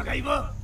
長いわ